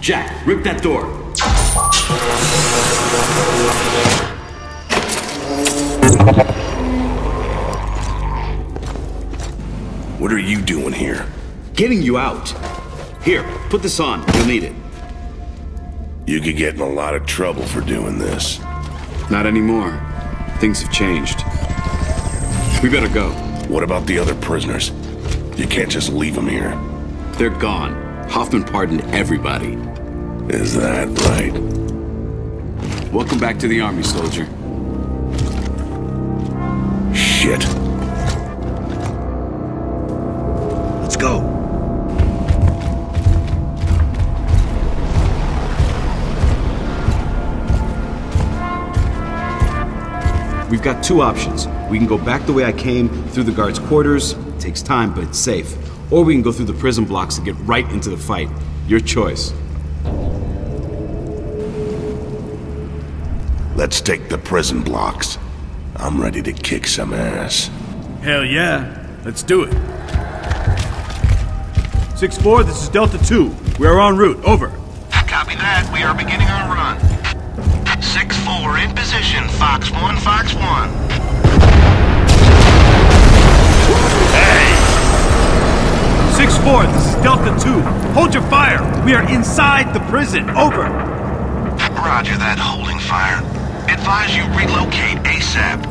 Jack, rip that door. What are you doing here? Getting you out. Here, put this on. You'll need it. You could get in a lot of trouble for doing this. Not anymore. Things have changed. We better go. What about the other prisoners? You can't just leave them here. They're gone. Hoffman pardoned everybody. Is that right? Welcome back to the army, soldier. Shit. Let's go. We've got two options. We can go back the way I came, through the guards' quarters. It takes time, but it's safe. Or we can go through the prison blocks and get right into the fight. Your choice. Let's take the prison blocks. I'm ready to kick some ass. Hell yeah. Let's do it. 6-4, this is Delta 2. We are en route. Over. Copy that. We are beginning our run. 6-4 in position. Fox 1, Fox 1. Hey! 6-4, this is Delta 2. Hold your fire. We are inside the prison. Over. Roger that, holding fire. Advise you relocate ASAP.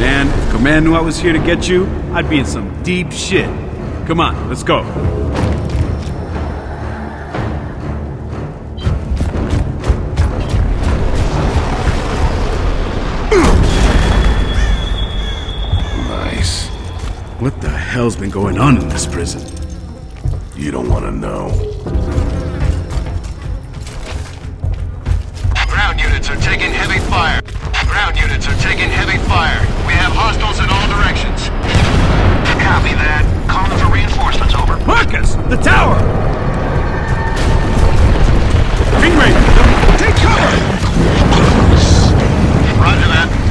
Man, if Command knew I was here to get you, I'd be in some deep shit. Come on, let's go. Nice. What the hell's been going on in this prison? You don't want to know. Units are taking heavy fire. Ground units are taking heavy fire. We have hostiles in all directions. Copy that. Calling for reinforcements, over. Marcus! The tower! King Raven, take cover! Roger that.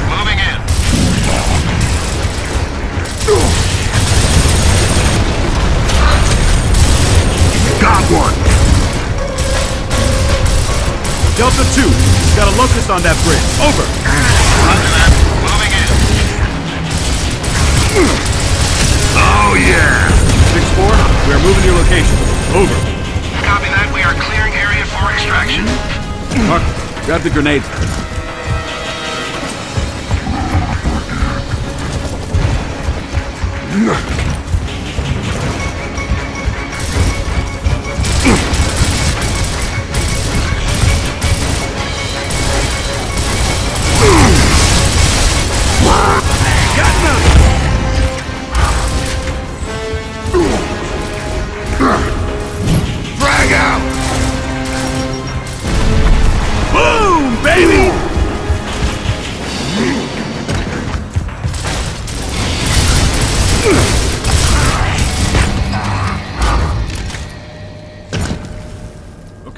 Delta 2, got a locust on that bridge. Over. Roger that. Moving in. Oh, yeah! 6-4, we are moving your location. Over. Copy that. We are clearing area for extraction. Marcus, grab the grenades. Got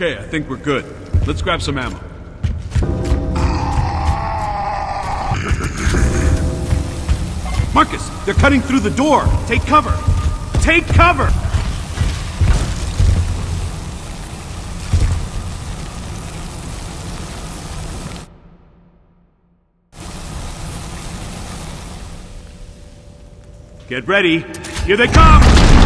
Okay, I think we're good. Let's grab some ammo. Marcus, they're cutting through the door. Take cover. Take cover! Get ready. Here they come!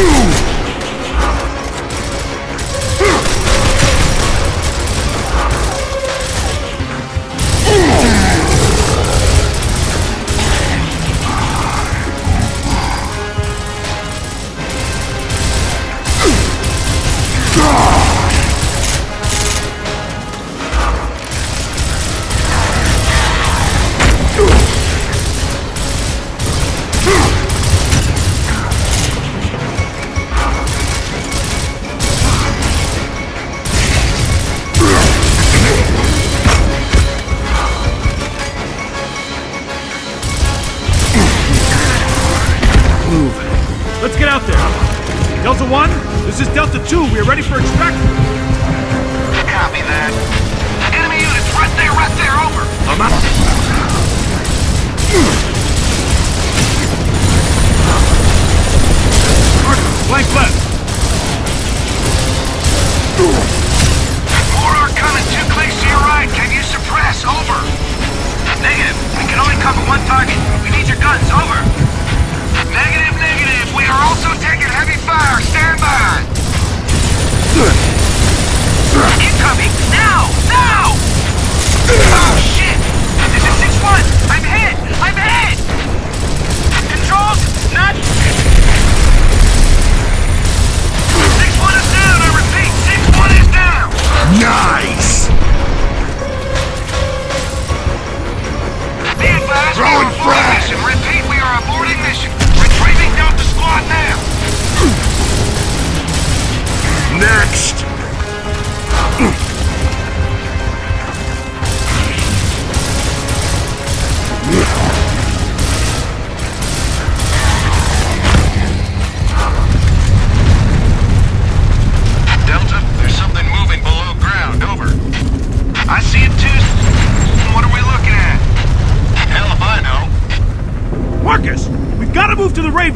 Move. Let's get out there. Delta 1, this is Delta 2. We are ready for extraction. Copy that. Enemy units, right there, right there, over. I'm out. Archer, flank left. More are coming. Two clicks to your right. Can you suppress? Over. Negative. We can only cover one target. We need your guns. Over. Stand by. Incoming! Now! Now! Oh, shit! This is 6-1! I'm hit! I'm hit! Controls, not...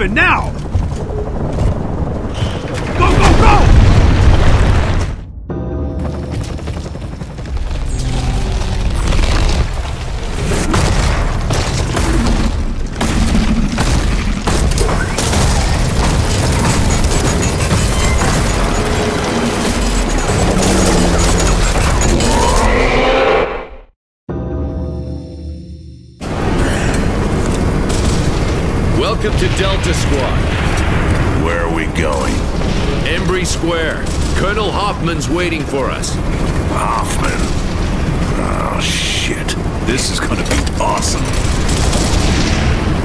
now! Welcome to Delta Squad. Where are we going? Embry Square. Colonel Hoffman's waiting for us. Hoffman. Oh, shit. This is gonna be awesome.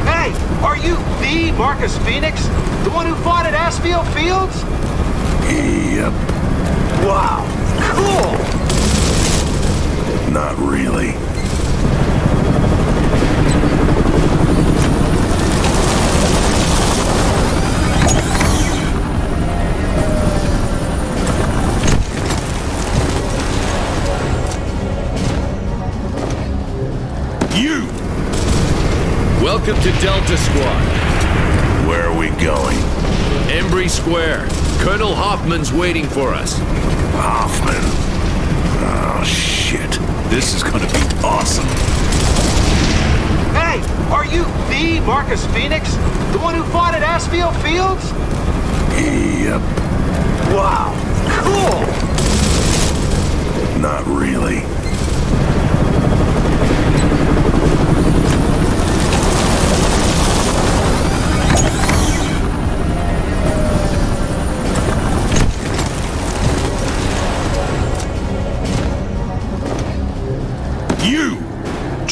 Hey, are you the Marcus Fenix? The one who fought at Aspho Fields? Yep. Wow, cool! Not really. You! Welcome to Delta Squad. Where are we going? Embry Square. Colonel Hoffman's waiting for us. Hoffman. Oh, shit. This is gonna be awesome. Hey, are you the Marcus Fenix? The one who fought at Aspho Fields? Yep. Wow, cool! Not really.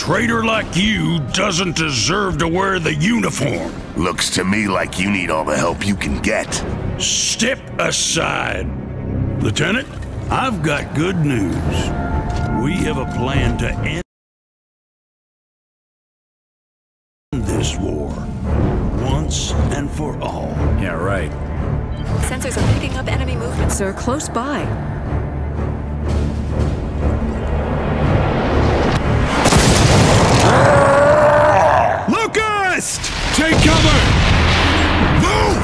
Traitor like you doesn't deserve to wear the uniform. Looks to me like you need all the help you can get. Step aside. Lieutenant, I've got good news. We have a plan to end this war once and for all. Yeah, right. Sensors are picking up enemy movement, sir, close by. Cover! Move!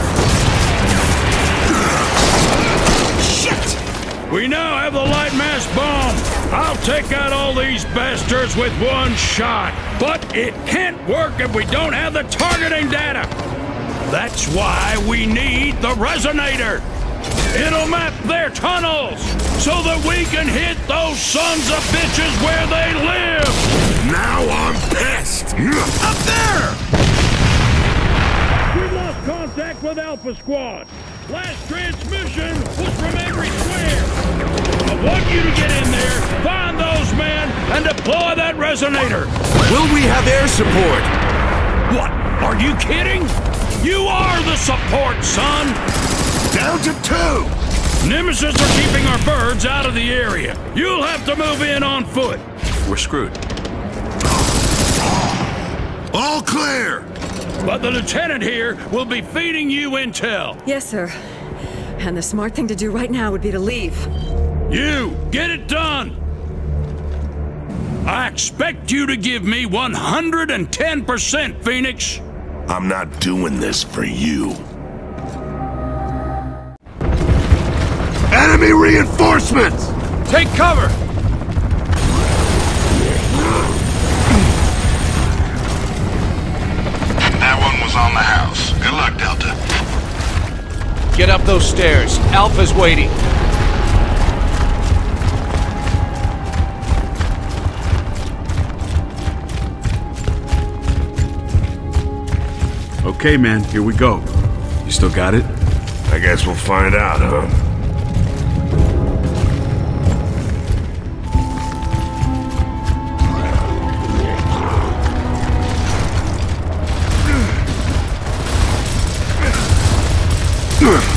Shit! We now have the Lightmass bomb. I'll take out all these bastards with one shot. But it can't work if we don't have the targeting data. That's why we need the resonator. It'll map their tunnels so that we can hit those sons of bitches where they live. Now I'm pissed! Up there! We lost contact with Alpha Squad. Last transmission was from Embry Square. I want you to get in there, find those men, and deploy that resonator. Will we have air support? What? Are you kidding? You are the support, son! Down to two! Nemacysts are keeping our birds out of the area. You'll have to move in on foot. We're screwed. All clear! But the lieutenant here will be feeding you intel. Yes, sir. And the smart thing to do right now would be to leave. You, get it done! I expect you to give me 110%, Fenix! I'm not doing this for you. Enemy reinforcements! Take cover! on the house. Good luck, Delta. Get up those stairs. Alpha's waiting. Okay, man, here we go. You still got it? I guess we'll find out, huh? Ugh!